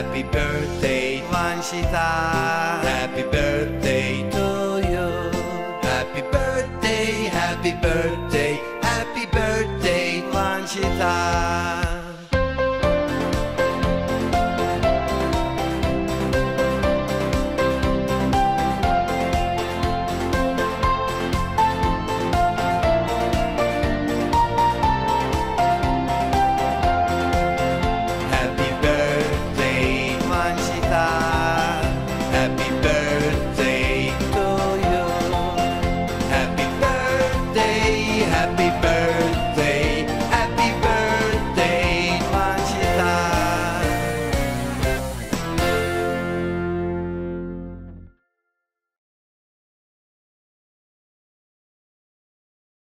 Happy birthday. 欢喜他 Happy birthday. To you. Happy birthday Happy birthday. Happy birthday 欢喜他 happy birthday.